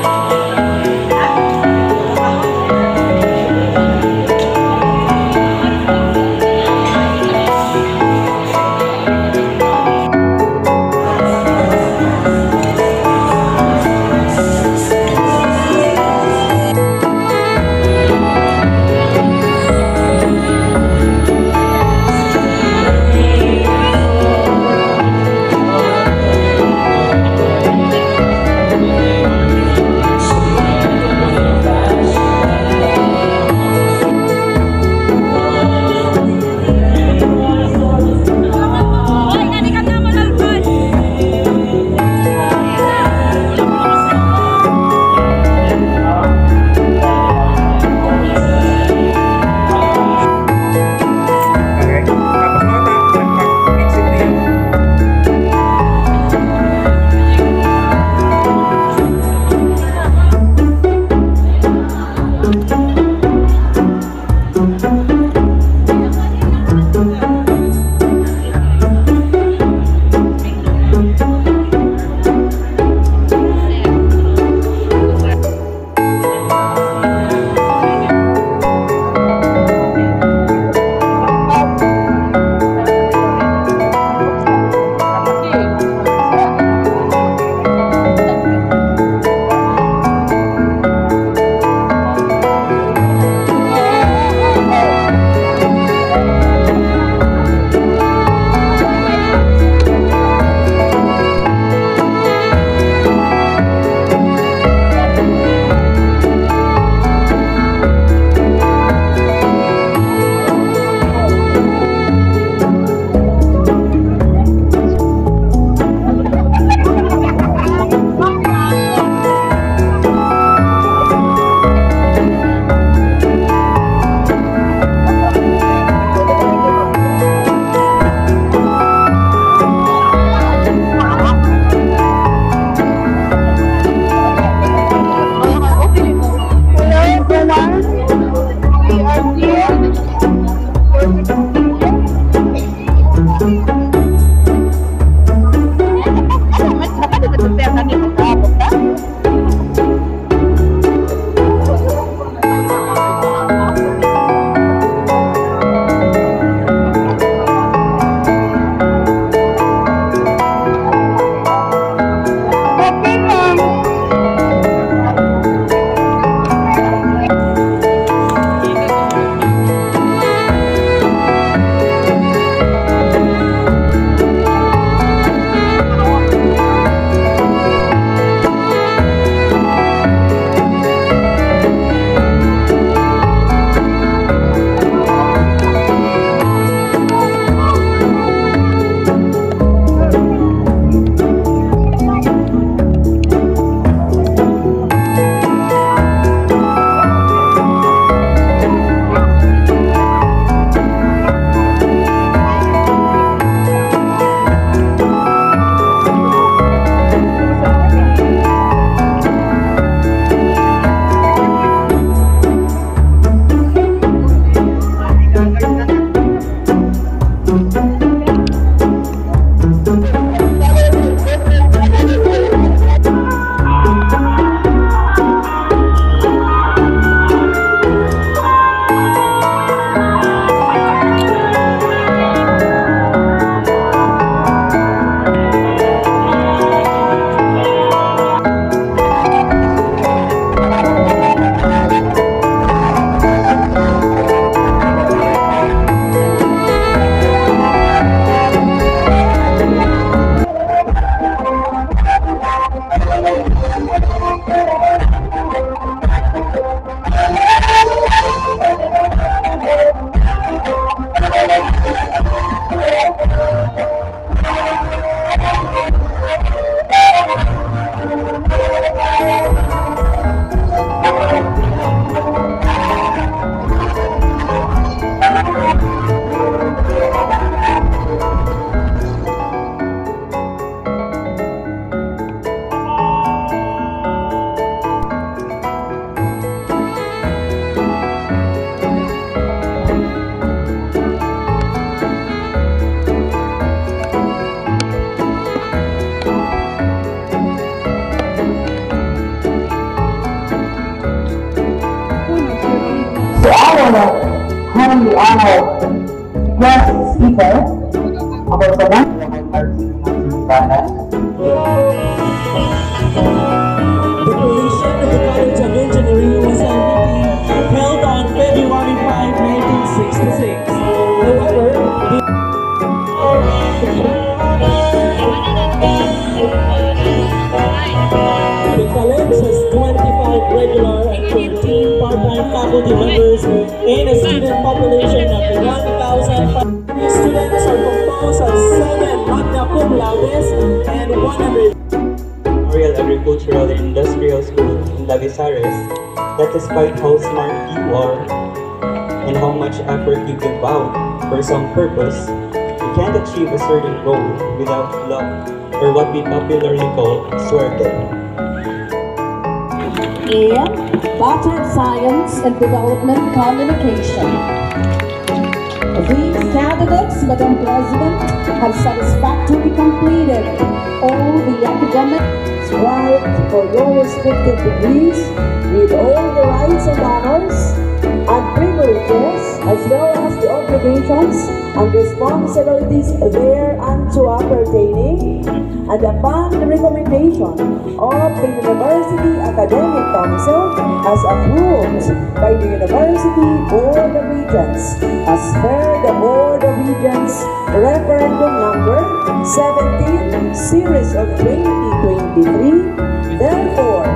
Okay. 1966. However, the The college has 25 regular and 13 part-time faculty members and a student population composed of 7 magna cum laudes and 100 Royal Agricultural and Industrial School in Lavezares that despite how smart you are and how much effort you give out for some purpose, you can't achieve a certain goal without luck or what we popularly call suerte. and Bachelor Science in Development Communication. These candidates, Madam President, have satisfactorily completed all the academic strive for your respective degrees with all the rights and honors and privileges as well as the obligations and responsibilities thereunto appertaining and upon the recommendation of the University Academic Council as approved by the University Board of Regents as per the Board of Regents referendum number 17 series of 2023 therefore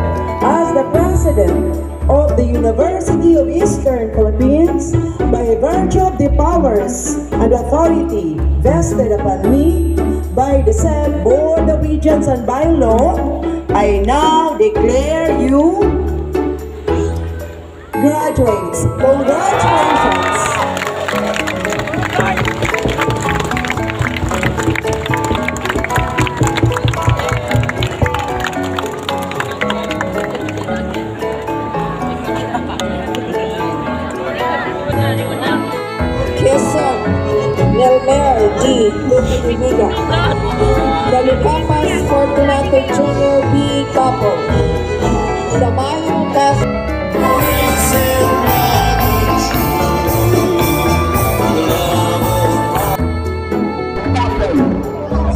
as the president of the University of Eastern Philippines by virtue of the powers and authority vested upon me by the said Board of Regents and by law, I now declare you graduates. Congratulations!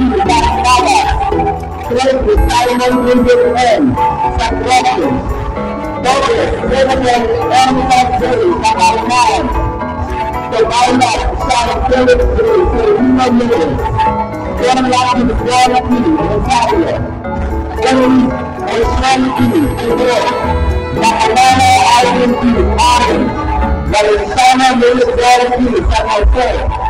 berfungsi dan kabar Selain Simon Windows M Sakrasi Dr. Sebagai M. Nasri Kamarman Sebagai Sang Philip Sri Serina Milis Yang lagi negara ini Rosario Yang Islam ini Kedua Nakalala ayon ini ayon dari sana milik dari ini sangat fair dari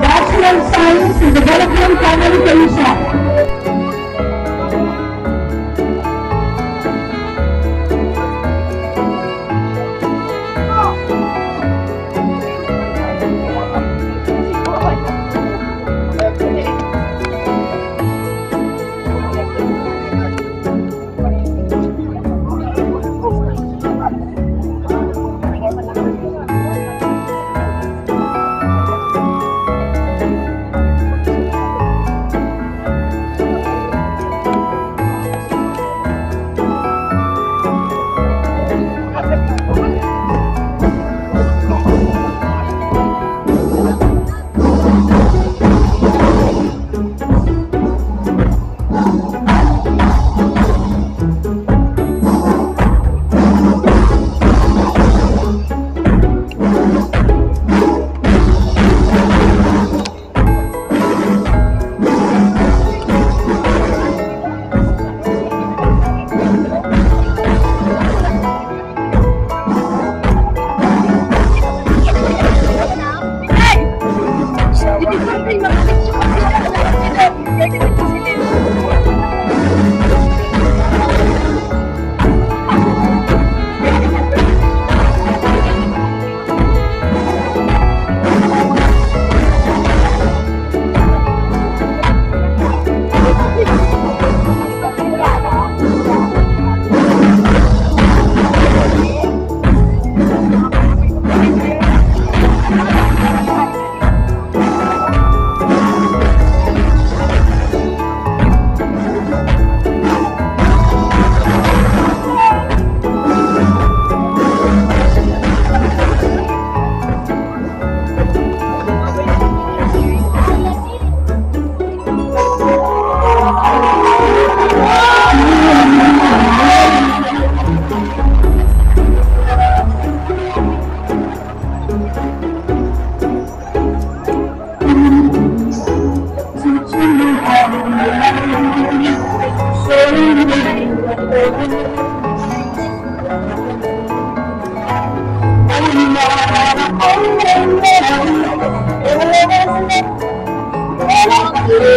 Bachelor of Science in Development Communication.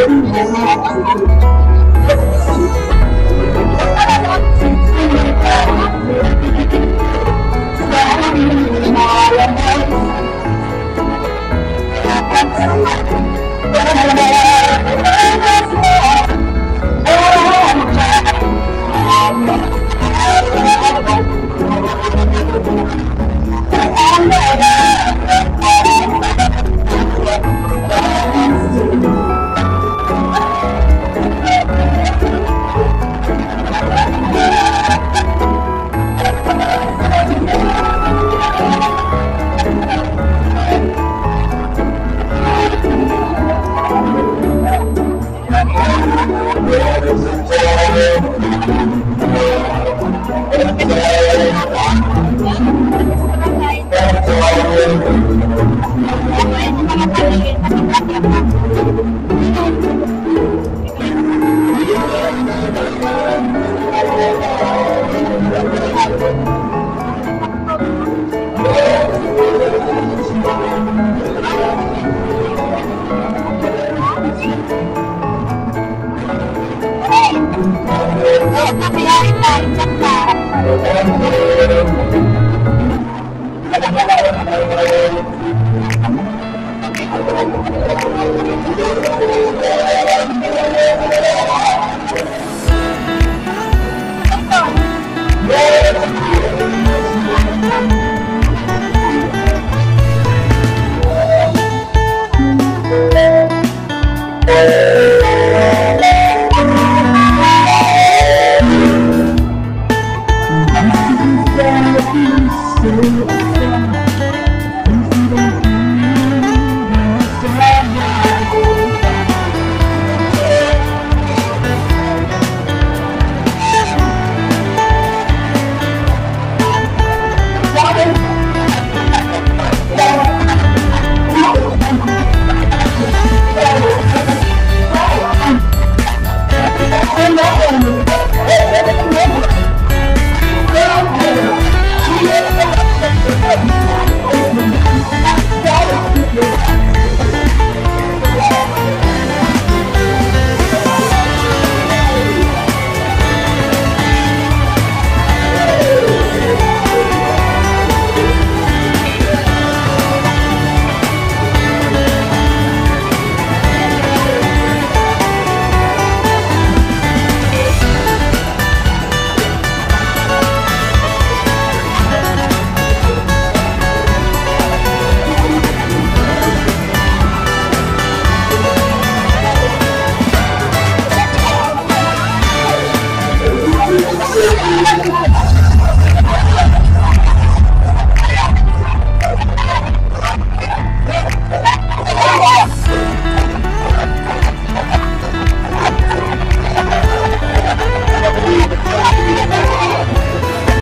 đi mua